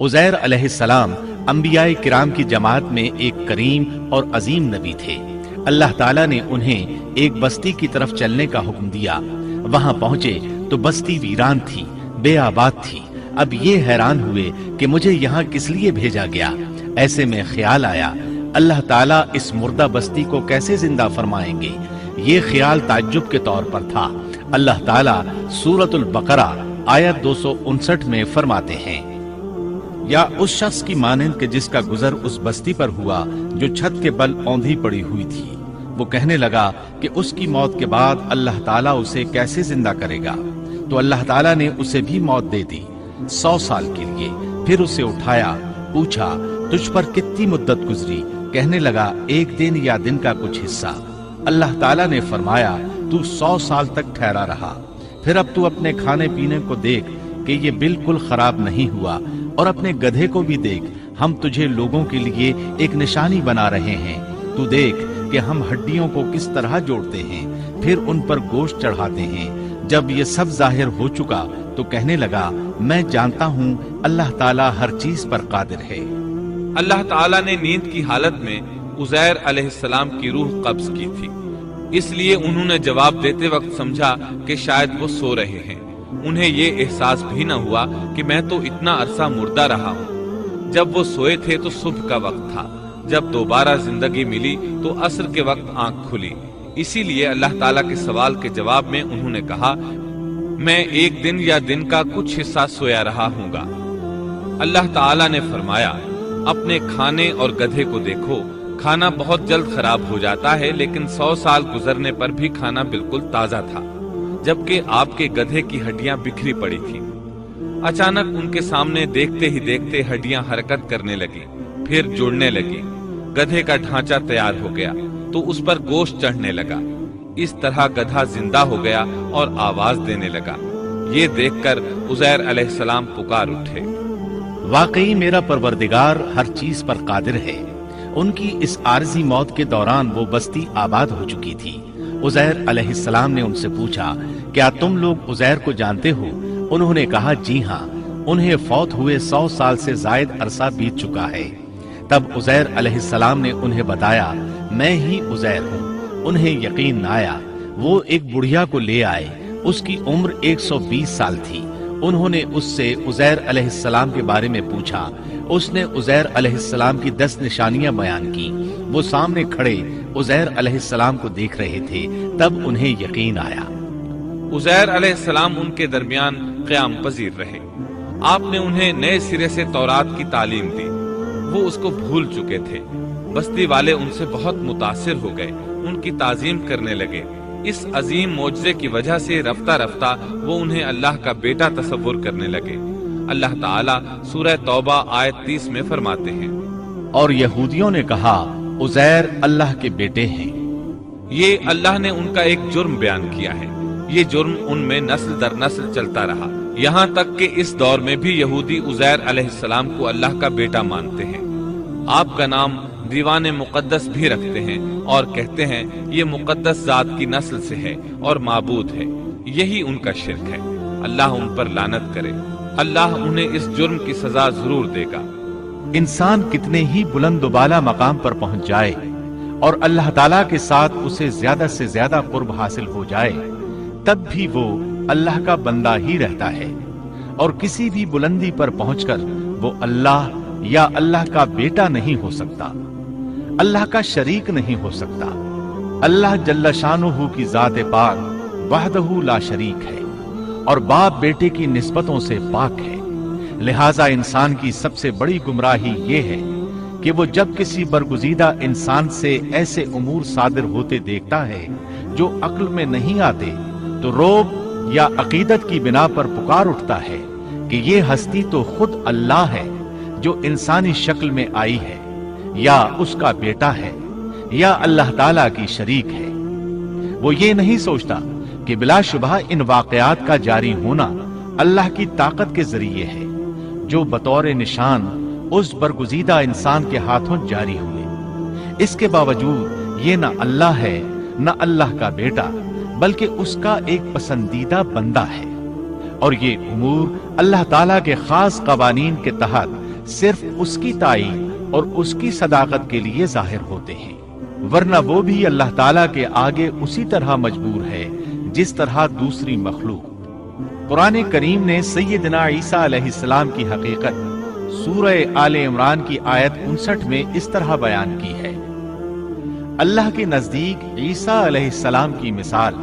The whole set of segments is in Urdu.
عزیر علیہ السلام انبیاء کرام کی جماعت میں ایک کریم اور عظیم نبی تھے۔ اللہ تعالیٰ نے انہیں ایک بستی کی طرف چلنے کا حکم دیا۔ وہاں پہنچے تو بستی ویران تھی، بے آباد تھی۔ اب یہ حیران ہوئے کہ مجھے یہاں کس لیے بھیجا گیا۔ ایسے میں خیال آیا، اللہ تعالیٰ اس مردہ بستی کو کیسے زندہ فرمائیں گے؟ یہ خیال تعجب کے طور پر تھا۔ اللہ تعالیٰ سورت البقرہ آیت دو سو انسٹھ میں فرماتے ہیں۔ یا اس شخص کی مانند کے جس کا گزر اس بستی پر ہوا جو چھت کے بل اوندھی پڑی ہوئی تھی۔ وہ کہنے لگا کہ اس کی موت کے بعد اللہ تعالیٰ اسے کیسے زندہ کرے گا؟ تو اللہ تعالیٰ نے اسے بھی موت دے دی سو سال کے لیے۔ پھر اسے اٹھایا، پوچھا، تجھ پر کتنی مدت گزری؟ کہنے لگا، ایک دن یا دن کا کچھ حصہ۔ اللہ تعالیٰ نے فرمایا، تو سو سال تک ٹھہرا رہا۔ پھر اب تو اپنے کھانے پینے کو دیکھ کہ یہ بالکل خراب نہیں ہوا اور اپنے گدھے کو بھی دیکھ، ہم تجھے لوگوں کے لیے ایک نشانی بنا رہے ہیں۔ تو دیکھ کہ ہم ہڈیوں کو کس طرح جوڑتے ہیں، پھر ان پر گوشت چڑھاتے ہیں۔ جب یہ سب ظاہر ہو چکا تو کہنے لگا، میں جانتا ہوں اللہ تعالیٰ ہر چیز پر قادر ہے۔ اللہ تعالیٰ نے نیند کی حالت میں عزیر علیہ السلام کی روح قبض کی تھی۔ اس لیے انہوں نے جواب دیتے وقت سمجھا کہ شاید وہ سو رہے ہیں۔ انہیں یہ احساس بھی نہ ہوا کہ میں تو اتنا عرصہ مردہ رہا ہوں۔ جب وہ سوئے تھے تو صبح کا وقت تھا۔ جب دوبارہ زندگی ملی تو عصر کے وقت آنکھ کھلی۔ اسی لیے اللہ تعالیٰ کے سوال کے جواب میں انہوں نے کہا، میں ایک دن یا دن کا کچھ حصہ سویا رہا ہوں گا۔ اللہ تعالیٰ نے فرمایا، اپنے کھانے اور گدھے کو دیکھو۔ کھانا بہت جلد خراب ہو جاتا ہے، لیکن سو سال گزرنے پر بھی کھانا بالکل تازہ تھا۔ جبکہ آپ کے گدھے کی ہڈیاں بکھری پڑی تھی اچانک ان کے سامنے دیکھتے ہی دیکھتے ہڈیاں حرکت کرنے لگی پھر جڑنے لگی گدھے کا ڈھانچہ تیار ہو گیا، تو اس پر گوشت چڑھنے لگا۔ اس طرح گدھا زندہ ہو گیا اور آواز دینے لگا۔ یہ دیکھ کر عزیر علیہ السلام پکار اٹھے۔ واقعی میرا پروردگار ہر چیز پر قادر ہے۔ ان کی اس عارضی موت کے دوران وہ بستی آباد ہو چکی تھی۔ عزیر علیہ السلام نے ان سے پوچھا، کیا تم لوگ عزیر کو جانتے ہو؟ انہوں نے کہا جی ہاں انہیں فوت ہوئے سو سال سے زائد عرصہ بیت چکا ہے۔ تب عزیر علیہ السلام نے انہیں بتایا، میں ہی عزیر ہوں، انہیں یقین نہ آیا۔ وہ ایک بڑھیا کو لے آئے، اس کی عمر ایک سو بیس سال تھی۔ انہوں نے اس سے عزیر علیہ السلام کے بارے میں پوچھا۔ اس نے عزیر علیہ السلام کی دس نشانیاں بیان کی وہ سامنے کھڑے عزیر علیہ السلام کو دیکھ رہے تھے تب انہیں یقین آیا۔ عزیر علیہ السلام ان کے درمیان قیام پذیر رہے۔ آپ نے انہیں نئے سرے سے تورات کی تعلیم دی۔ وہ اس کو بھول چکے تھے۔ بستی والے ان سے بہت متاثر ہو گئے۔ ان کی تعظیم کرنے لگے۔ اس عظیم معجزے کی وجہ سے رفتہ رفتہ وہ انہیں اللہ کا بیٹا تصور کرنے لگے۔ اللہ تعالیٰ سورہ توبہ آیت تیس میں فرماتے ہیں۔ اور یہودیوں نے کہا عزیر اللہ کے بیٹے ہیں۔ یہ اللہ نے ان کا ایک جرم بیان کیا ہے۔ یہ جرم ان میں نسل در نسل چلتا رہا۔ یہاں تک کہ اس دور میں بھی یہودی عزیر علیہ السلام کو اللہ کا بیٹا مانتے ہیں۔ آپ کا نام دیوان مقدس بھی رکھتے ہیں اور کہتے ہیں یہ مقدس ذات کی نسل سے ہے اور معبود ہے۔ یہی ان کا شرک ہے۔ اللہ ان پر لانت کرے۔ اللہ انہیں اس جرم کی سزا ضرور دے گا۔ انسان کتنے ہی بلند و بالا مقام پر پہنچ جائے اور اللہ تعالیٰ کے ساتھ اسے زیادہ سے زیادہ قرب حاصل ہو جائے، تب بھی وہ اللہ کا بندہ ہی رہتا ہے۔ اور کسی بھی بلندی پر پہنچ کر وہ اللہ یا اللہ کا بیٹا نہیں ہو سکتا۔ اللہ کا شریک نہیں ہو سکتا۔ اللہ جل شانہ کی ذات پاک وحدہ لا شریک ہے اور باپ بیٹے کی نسبتوں سے پاک ہے۔ لہٰذا انسان کی سب سے بڑی گمراہی یہ ہے کہ وہ جب کسی برگزیدہ انسان سے ایسے امور صادر ہوتے دیکھتا ہے جو عقل میں نہیں آتے، تو روب یا عقیدت کی بنا پر پکار اٹھتا ہے کہ یہ ہستی تو خود اللہ ہے جو انسانی شکل میں آئی ہے، یا اس کا بیٹا ہے، یا اللہ تعالی کی شریک ہے۔ وہ یہ نہیں سوچتا کہ بلا شبہ ان واقعات کا جاری ہونا اللہ کی طاقت کے ذریعے ہے۔ جو بطور نشان اس برگزیدہ انسان کے ہاتھوں جاری ہوئے۔ اس کے باوجود یہ نہ اللہ ہے، نہ اللہ کا بیٹا، بلکہ اس کا ایک پسندیدہ بندہ ہے۔ اور یہ امور اللہ تعالیٰ کے خاص قوانین کے تحت صرف اس کی تائید اور اس کی صداقت کے لیے ظاہر ہوتے ہیں۔ ورنہ وہ بھی اللہ تعالیٰ کے آگے اسی طرح مجبور ہے، جس طرح دوسری مخلوق۔ قرآن کریم نے سیدنا عیسیٰ علیہ السلام کی حقیقت، سورہ آل عمران کی آیت انسٹھ میں اس طرح بیان کی ہے۔ اللہ کے نزدیک عیسیٰ علیہ السلام کی مثال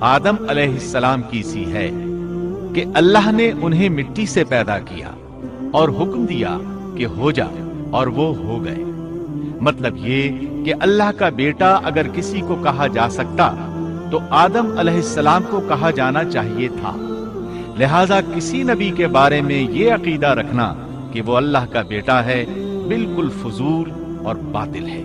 آدم علیہ السلام کی سی ہے کہ اللہ نے انہیں مٹی سے پیدا کیا اور حکم دیا کہ ہو جا اور وہ ہو گئے۔ مطلب یہ کہ اللہ کا بیٹا اگر کسی کو کہا جا سکتا تو آدم علیہ السلام کو کہا جانا چاہیے تھا۔ لہذا کسی نبی کے بارے میں یہ عقیدہ رکھنا کہ وہ اللہ کا بیٹا ہے، بالکل فضول اور باطل ہے۔